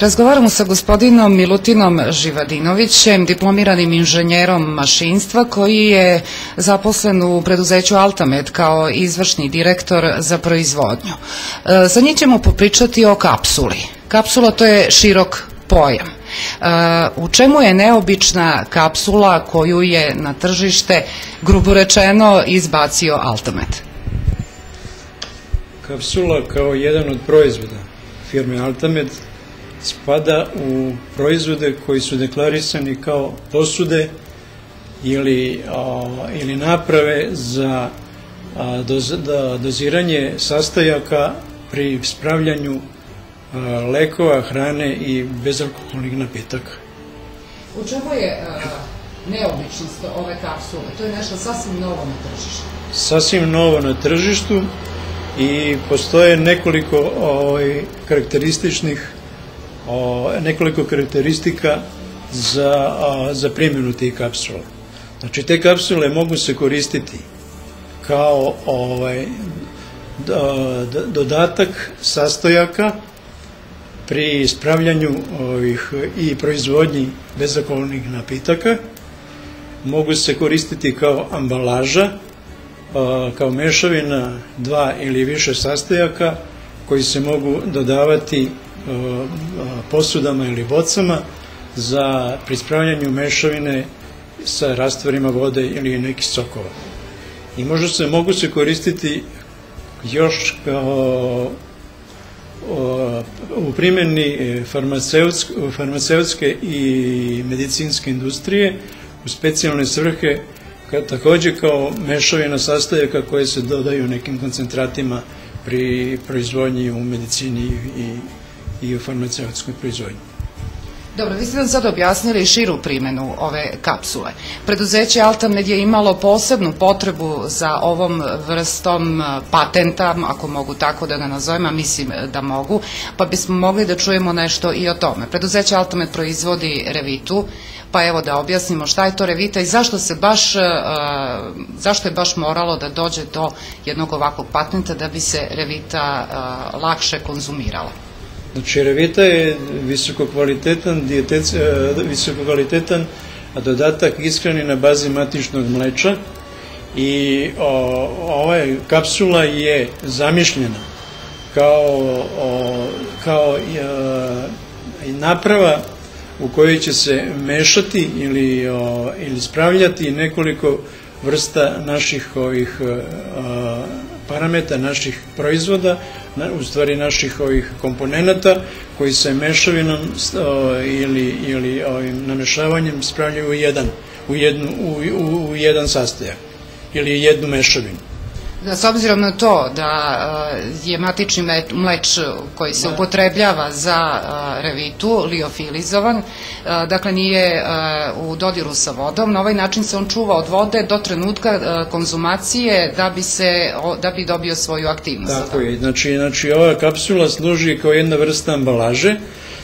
Razgovaramo sa gospodinom Milutinom Živadinovićem, diplomiranim inženjerom mašinstva koji je zaposlen u preduzeću Altamed kao izvršni direktor za proizvodnju. E, Sa njih ćemo popričati o kapsuli. Kapsula to je širok pojam. E, U čemu je neobična kapsula koju je na tržište, grubo rečeno, izbacio Altamed? Kapsula kao jedan od proizvoda firme Altamed spada u proizvode koji su deklarisani kao posude ili, a, ili naprave za a, doz, da, doziranje sastojaka pri spravljanju a, lekova, hrane i bezalkoholnih napitaka. U čemu je neobičnost ove kapsule? To je nešto sasvim novo na tržištu. Sasvim novo na tržištu i postoje nekoliko ovaj, karakterističnih nekoliko karakteristika za, za primjenu tih kapsula. Znači, te kapsule mogu se koristiti kao ovaj, do, do, dodatak sastojaka pri ispravljanju ovih i proizvodnji bezalkoholnih napitaka, mogu se koristiti kao ambalaža, kao mešavina dva ili više sastojaka koji se mogu dodavati posudama ili bocama za prispravljanju mešavine sa rastvorima vode ili nekih sokova. I možda se mogu se koristiti još kao u primjeni farmaceutske, farmaceutske i medicinske industrije u specijalne svrhe takođe kao mešavina sastojaka koje se dodaju nekim koncentratima pri proizvodnji u medicini i i u farmaceutskoj proizvodnji. Dobro, vi ste nam sad objasnili širu primjenu ove kapsule. Preduzeće Altamed je imalo posebnu potrebu za ovom vrstom patenta, ako mogu tako da ga nazovem, a mislim da mogu, pa bismo mogli da čujemo nešto i o tome. Preduzeće Altamed proizvodi revitu, pa evo da objasnimo šta je to revita i zašto se baš, zašto je baš moralo da dođe do jednog ovakvog patenta da bi se revita lakše konzumirala. Znači, je visokokvalitetan, dijetec, visokokvalitetan dodatak ishrani na bazi matičnog mleča i o, ova kapsula je zamišljena kao, o, kao i naprava u kojoj će se mešati ili, o, ili spravljati nekoliko vrsta naših ovih o, parameta naših proizvoda, na, u stvari naših ovih komponenata koji se mešavinom o, ili, ili ovim namešavanjem spravljaju u jedan, u, jednu, u, u, u jedan sastojak ili jednu mešavinu. Da, s obzirom na to da uh, je matični mleč koji se da. upotrebljava za uh, revitu liofilizovan, uh, dakle nije u dodiru sa vodom, na ovaj način se on čuva od vode do trenutka konzumacije da bi se da bi dobio svoju aktivnost. Tako je, znači, znači ova kapsula služi kao jedna vrsta ambalaže,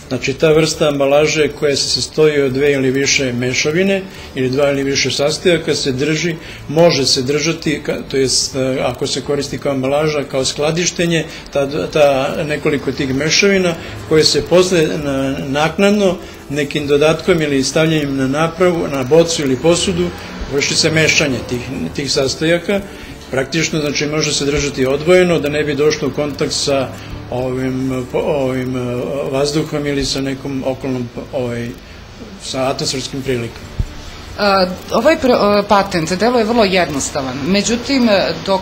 Znači, ta vrsta ambalaže koja se sastoji od dve ili više mešavine ili dva ili više sastojaka se drži, može se držati, to je ako se koristi kao ambalaža, kao skladištenje, ta, ta nekoliko tih mešavina koje se posle na, naknadno nekim dodatkom ili stavljanjem na napravu, na bocu ili posudu, vrši se mešanje tih, tih sastojaka. Praktično znači može se držati odvojeno da ne bi došlo u kontakt sa ovim, ovim e, vazduhom ili sa nekom okolnom ovaj, sa atmosferskim prilikama. Uh, ovaj pr uh, patent delo je vrlo jednostavan, međutim dok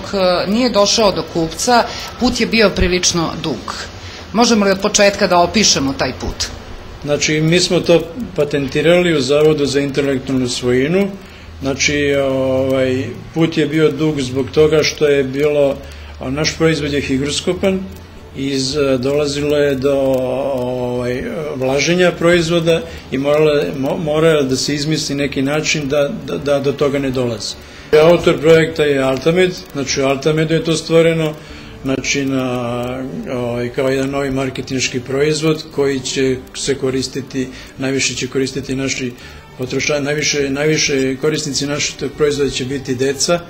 nije došao do kupca put je bio prilično dug. Možemo li od početka da opišemo taj put? Znači mi smo to patentirali u Zavodu za intelektualnu svojinu, znači ovaj, put je bio dug zbog toga što je bilo, naš proizvod je higroskopan, iz, e, dolazilo je do ovaj, vlaženja proizvoda i moralo, moralo da se izmisli neki način da, da, da do toga ne dolazi. Autor projekta je Altamed, znači u Altamedu je to stvoreno, znači na, ovaj, kao jedan novi marketinški proizvod koji će se koristiti, najviše će koristiti naši potrošači, najviše, najviše korisnici naših proizvoda će biti deca,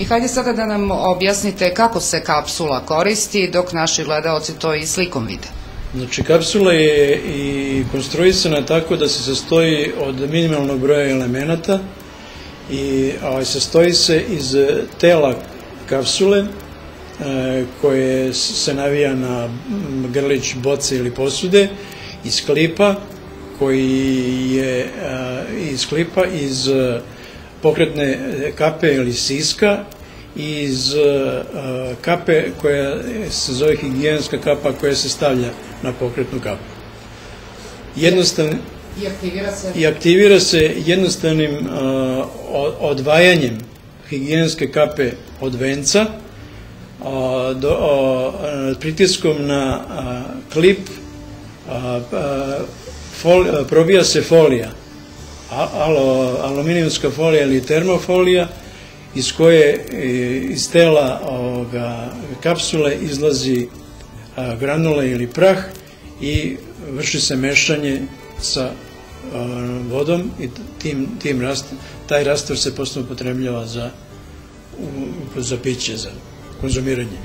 I hajde sada da nam objasnite kako se kapsula koristi dok naši gledaoci to i slikom vide. Znači, kapsula je i konstruisana tako da se sastoji od minimalnog broja elemenata i ovaj, sastoji se iz tela kapsule e, koje se navija na grlić boce ili posude, iz klipa koji je e, iz klipa iz pokretne kape ili siska iz uh, kape koja se zove higijenska kapa koja se stavlja na pokretnu kapu. Jednostavno, I aktivira se? I aktivira se jednostavnim odvajanjem higijenske kape od venca, do, pritiskom na klip, fol, probija se folija, alo, aluminijumska folija ili termofolija, iz koje iz tela ovoga, kapsule izlazi a, granule ili prah i vrši se mešanje sa a, vodom i tim, tim rast, taj rastor se posle upotrebljava za, u, za piće, za konzumiranje.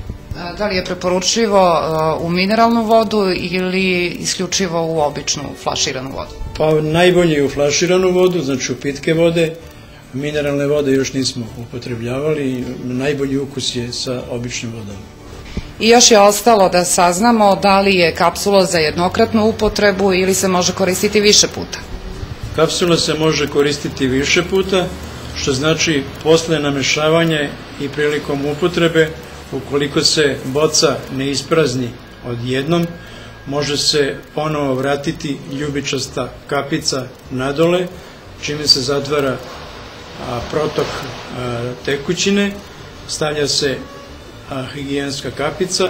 Da li je preporučivo u mineralnu vodu ili isključivo u običnu flaširanu vodu? Pa najbolje u flaširanu vodu, znači u pitke vode, mineralne vode još nismo upotrebljavali, najbolji ukus je sa običnim vodom. I još je ostalo da saznamo da li je kapsula za jednokratnu upotrebu ili se može koristiti više puta. Kapsula se može koristiti više puta, što znači posle namešavanja i prilikom upotrebe, ukoliko se boca ne isprazni odjednom, može se ponovo vratiti ljubičasta kapica nadole, čime se zatvara protok tekućine, stavlja se higijenska kapica,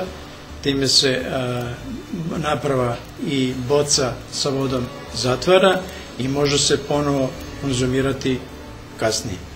time se naprava i boca sa vodom zatvara i može se ponovo konzumirati kasnije.